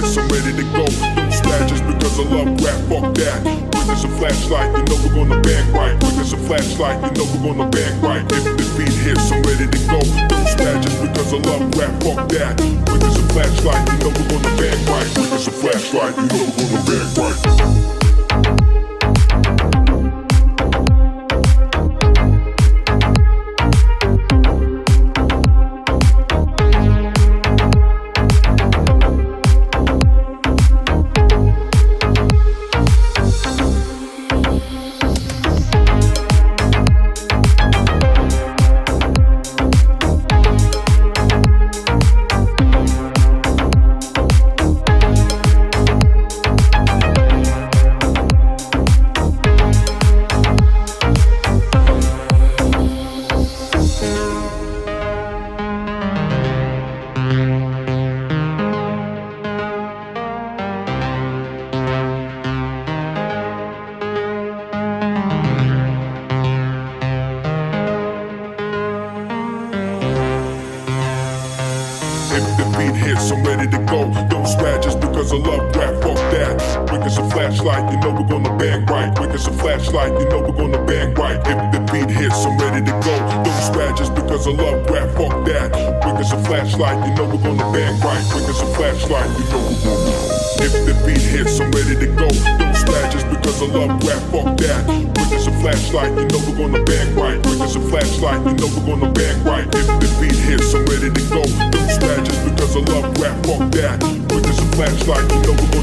hits, I'm ready to go. Don't splash just because I love rap, fuck that. As a flashlight, you know we're gonna bang right. As a flashlight, you know we're gonna bang right. If the beat hits, I'm ready to go. Don't splash just because I love rap, fuck that. As a flashlight, you know we're gonna bang right. As a flashlight, you know hits, I'm ready to go. Don't smash just because I love rap, fuck that. Quick as a flashlight, you know we're gonna bang right. Quick as a flashlight, you know we're gonna bang right. If the beat hits, I'm ready to go. Don't smash just because I love rap, fuck that. Quick as a flashlight, you know we're gonna bang right. Quick as a flashlight, you know we're gonna. If the beat hits, I'm ready to go. Don't splash just because I love rap, fuck that. Quick flashlight, you know we're gonna bang right. Quick as a flashlight, you know we're gonna bang right. If the beat hits, I'm ready to go. Don't just because I love rap, fuck that. Quick as a flashlight, you know we're gonna